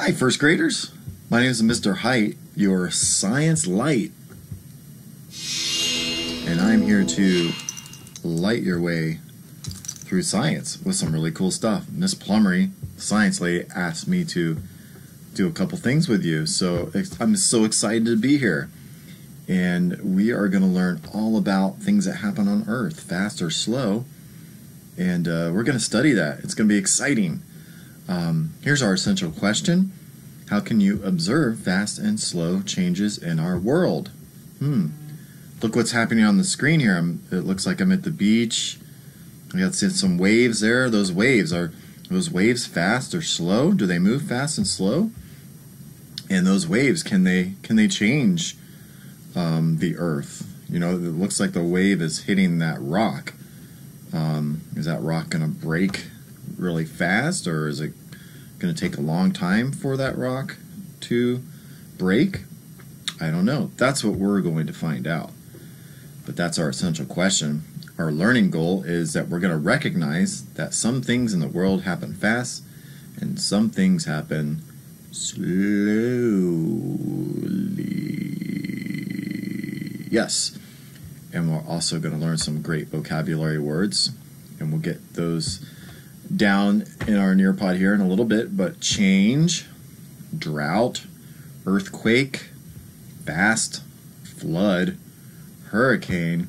Hi, first graders. My name is Mr. Hite, your science light. And I'm here to light your way through science with some really cool stuff. Miss Plummery, science lady, asked me to do a couple things with you. So I'm so excited to be here. And we are going to learn all about things that happen on Earth, fast or slow. And uh, we're going to study that. It's going to be exciting. Um, here's our essential question How can you observe fast and slow changes in our world? Hmm. Look what's happening on the screen here. I'm, it looks like I'm at the beach. I got some waves there. Those waves are those waves fast or slow? Do they move fast and slow? And those waves can they can they change um, the Earth? You know, it looks like the wave is hitting that rock. Um, is that rock going to break really fast, or is it going to take a long time for that rock to break? I don't know. That's what we're going to find out. But that's our essential question. Our learning goal is that we're going to recognize that some things in the world happen fast and some things happen slowly. Yes. And we're also going to learn some great vocabulary words, and we'll get those down in our Nearpod here in a little bit, but change, drought, earthquake, fast, flood, hurricane,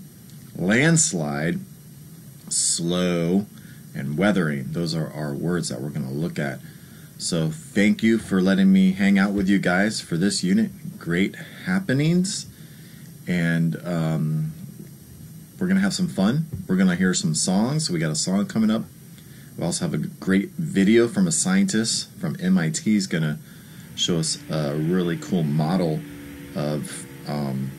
landslide, slow, and weathering. Those are our words that we're going to look at. So, thank you for letting me hang out with you guys for this unit. Great happenings. And um, we're going to have some fun. We're going to hear some songs. So, we got a song coming up we also have a great video from a scientist from MIT. He's going to show us a really cool model of um,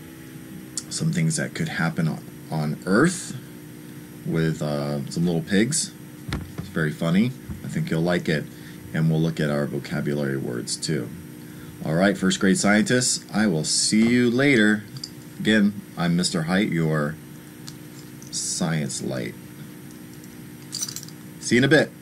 some things that could happen on, on Earth with uh, some little pigs. It's very funny. I think you'll like it. And we'll look at our vocabulary words too. All right, first grade scientists, I will see you later. Again, I'm Mr. Hite, your science light. See you in a bit.